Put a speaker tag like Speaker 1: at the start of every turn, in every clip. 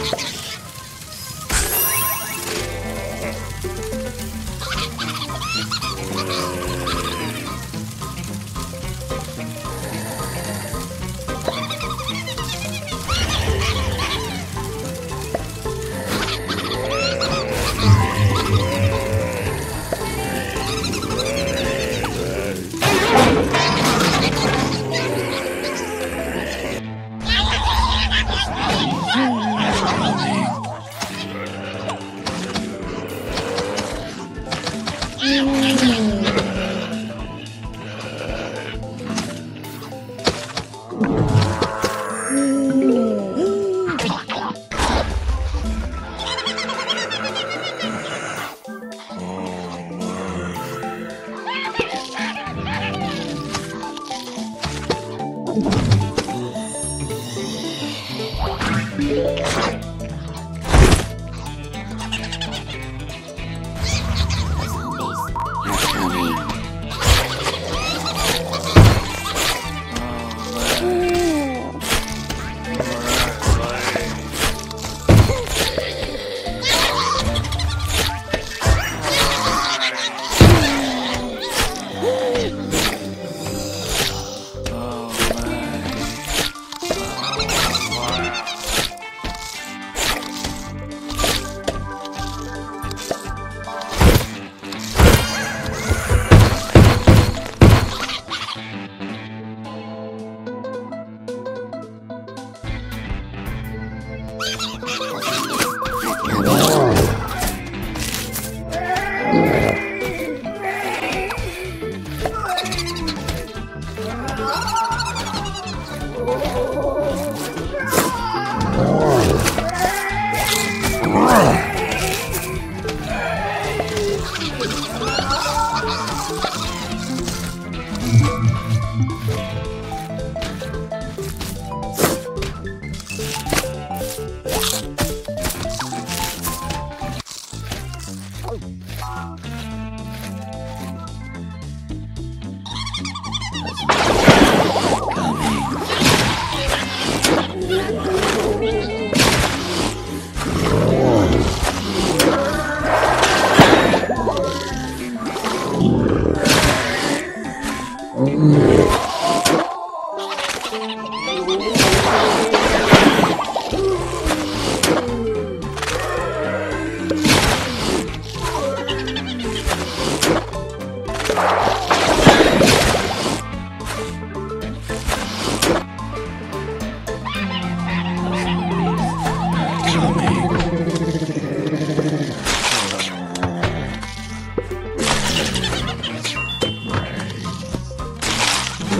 Speaker 1: Thank you. Yeah.
Speaker 2: Grrr!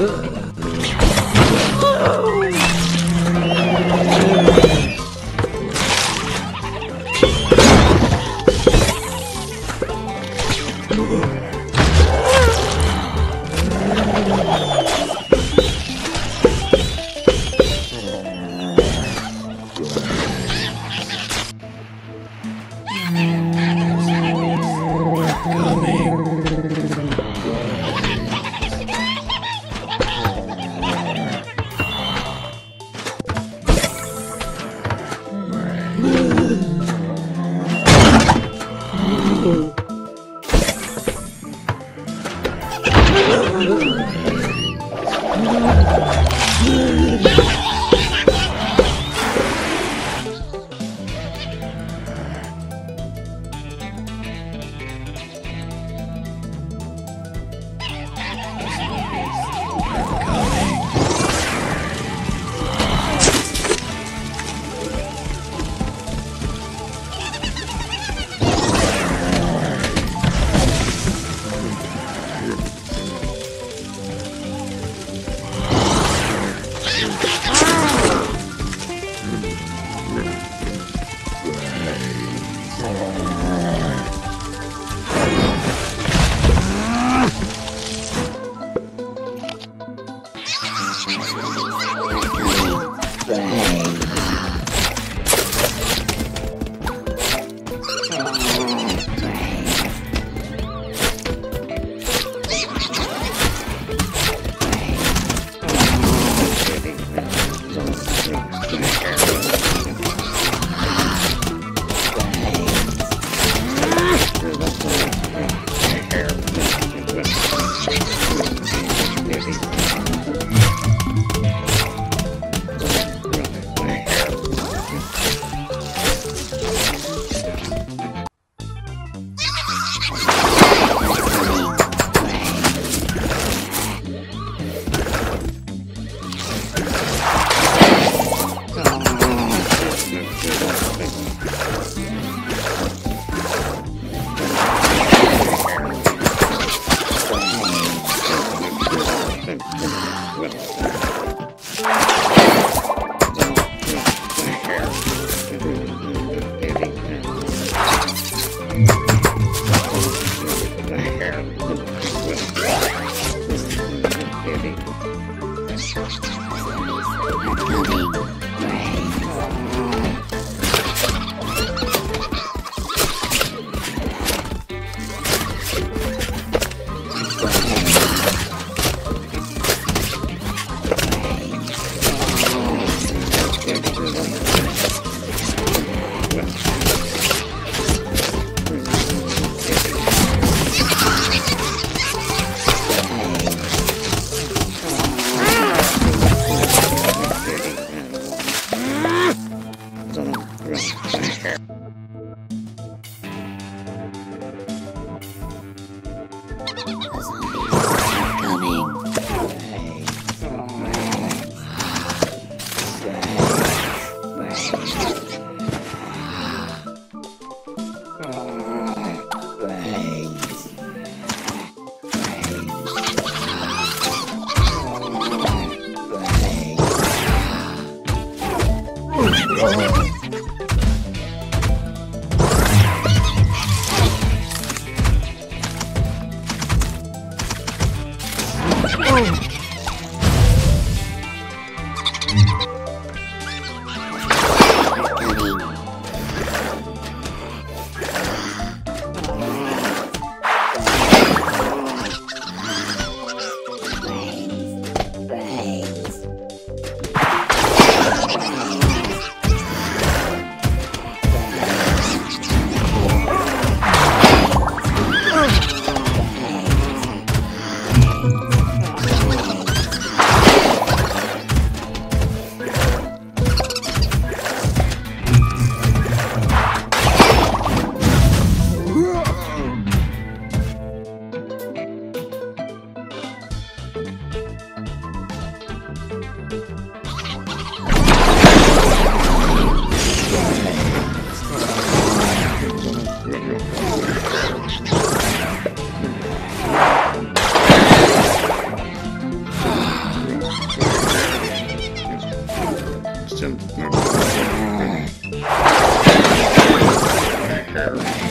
Speaker 2: 嗯
Speaker 1: Gate. Oh, my God. Oh.
Speaker 3: Thank you.